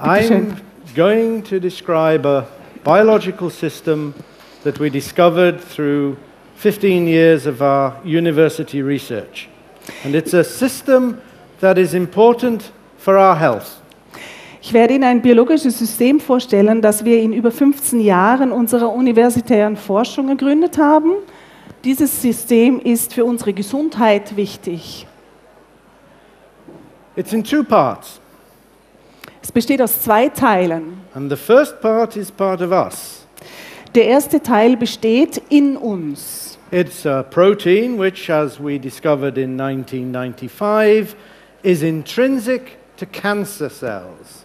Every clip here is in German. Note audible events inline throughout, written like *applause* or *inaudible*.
I'm going to describe a biological system that we discovered through 15 years of our university research. And it's a system that is important for our health. Ich werde Ihnen ein biologisches System vorstellen, das wir in über 15 Jahren unserer universitären Forschung gegründet haben. Dieses System ist für unsere Gesundheit wichtig. It's in two parts. Es besteht aus zwei Teilen. And the first part is part of us. Der erste Teil besteht in uns. It's a protein which, as we discovered in 1995, is intrinsic to cancer cells.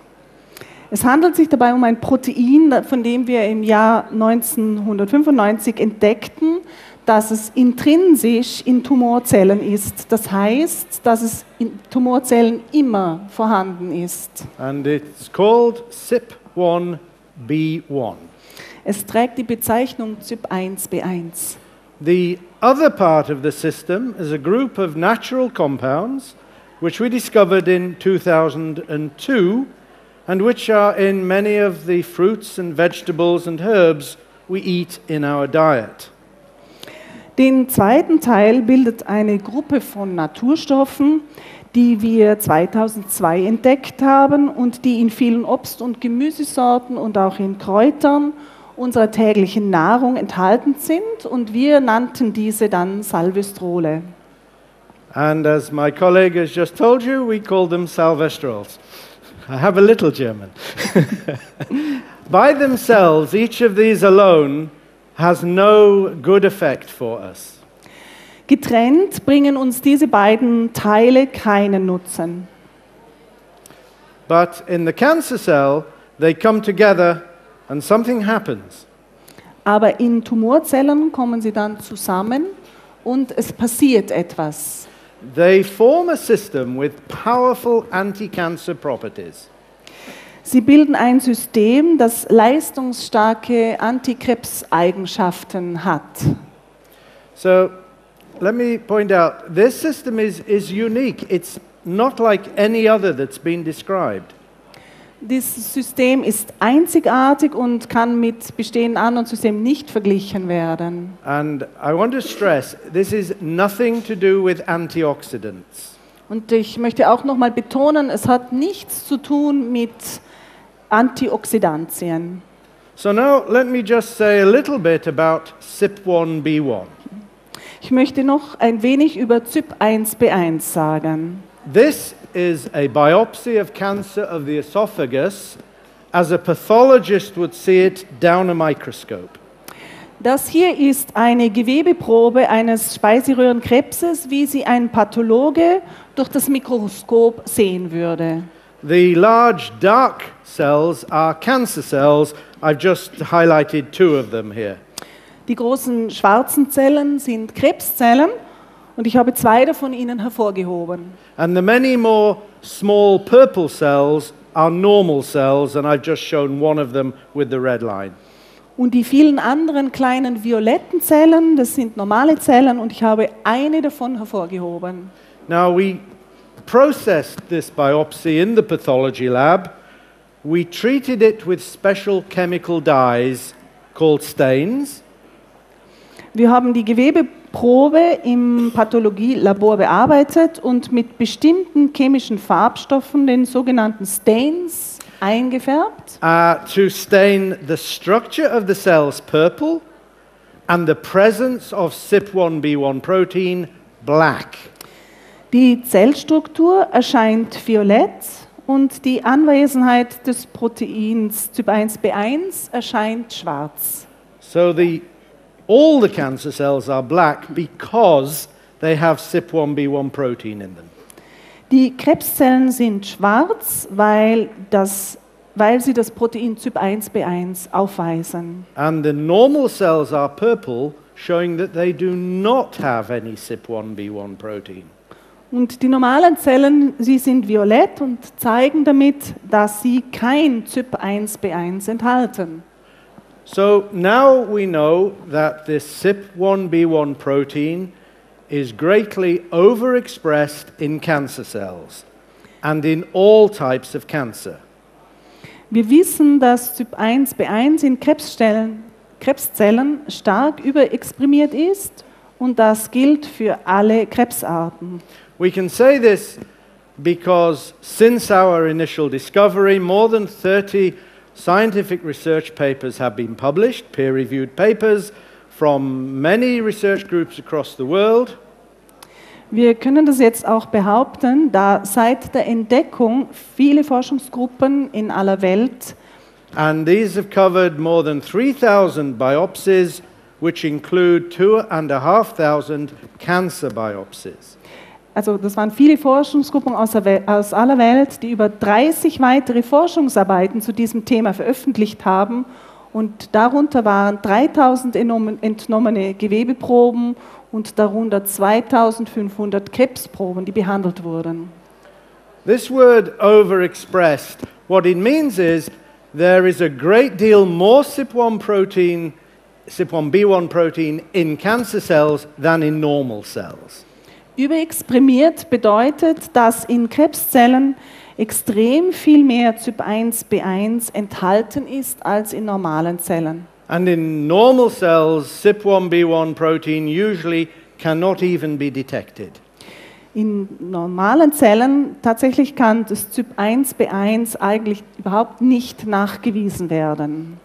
Es handelt sich dabei um ein Protein, von dem wir im Jahr 1995 entdeckten, dass es intrinsisch in Tumorzellen ist. Das heißt, dass es in Tumorzellen immer vorhanden ist. And it's called CYP1B1. Es trägt die Bezeichnung CYP1B1. The other part of the system is a group of natural compounds which we discovered in 2002 and which are in many of the fruits and vegetables and herbs we eat in our diet. Den zweiten Teil bildet eine Gruppe von Naturstoffen, die wir 2002 entdeckt haben und die in vielen Obst- und Gemüsesorten und auch in Kräutern unserer täglichen Nahrung enthalten sind und wir nannten diese dann Salvestrole. And as my colleague has just told you, we call them salvestrols. I have a little German. *laughs* By themselves, each of these alone has no good effect for us. Getrennt bringen uns diese beiden Teile keinen Nutzen. But in the cancer cell, they come together and something happens. Aber in Tumorzellen kommen sie dann zusammen und es passiert etwas. They form a system with powerful anti cancer properties. Sie bilden ein System, das leistungsstarke Antikrebseigenschaften hat. So let me point out this system is, is unique. It's not like any other that's been described. Dieses System ist einzigartig und kann mit bestehenden anderen Systemen nicht verglichen werden. And I want to stress this is nothing to do with antioxidants. Und ich möchte auch noch mal betonen, es hat nichts zu tun mit Antioxidantien. So now let me just say a little bit about CYP1B1. Ich möchte noch ein wenig über CYP1B1 sagen. This is a biopsy of cancer of the esophagus as a pathologist would see it down a microscope. Das hier ist eine Gewebeprobe eines Speiseröhrenkrebses, wie sie ein Pathologe durch das Mikroskop sehen würde. The large dark cells are cancer cells. I've just highlighted two of them here. Die großen schwarzen Zellen sind Krebszellen und ich habe zwei davon Ihnen hervorgehoben. And the many more small purple cells are normal cells, and I've just shown one of them with the red line. Und die vielen anderen kleinen violetten Zellen, das sind normale Zellen und ich habe eine davon hervorgehoben. Now, we processed this biopsy in the pathology lab. We treated it with special chemical dyes called stains. Wir haben die Gewebeprobe im Pathologielabor bearbeitet und mit bestimmten chemischen Farbstoffen, den sogenannten Stains, eingefärbt, uh, to stain the structure of the cells purple and the presence of CYP1B1 protein black. Die Zellstruktur erscheint violett und die Anwesenheit des Proteins Typ 1b1 erscheint schwarz. So the, all the cancer cells are black because they have CYP1B1 protein in them. Die Krebszellen sind schwarz, weil, das, weil sie das Protein Typ 1b1 aufweisen. And the normal cells are purple, showing that they do not have any CYP1B1 protein. Und die normalen Zellen, sie sind violett und zeigen damit, dass sie kein Typ 1b1 enthalten. So now we know that this CYP1B1 protein is greatly overexpressed in cancer cells and in all types of cancer. Wir wissen, dass CYP1B1 in Krebsstellen, Krebszellen stark überexprimiert ist und das gilt für alle Krebsarten. We can say this because since our initial discovery, more than 30 scientific research papers have been published, peer reviewed papers from many research groups across the world. Wir können das jetzt auch behaupten, da seit der Entdeckung viele Forschungsgruppen in aller Welt And these have covered more than 3,000 biopsies, which include 2,500 cancer biopsies. Also das waren viele Forschungsgruppen aus, aus aller Welt, die über 30 weitere Forschungsarbeiten zu diesem Thema veröffentlicht haben. Und darunter waren 3000 entnommen- entnommene Gewebeproben und darunter 2500 Krebsproben, die behandelt wurden. This word overexpressed, what it means is there is a great deal more CYP1 protein, CYP1B1 protein in cancer cells than in normal cells. Überexprimiert bedeutet, dass in Krebszellen extrem viel mehr CYP1B1 enthalten ist als in normalen Zellen. And in normal cells, CYP1B1 protein usually cannot even be detected. In normalen Zellen tatsächlich kann das CYP1B1 eigentlich überhaupt nicht nachgewiesen werden.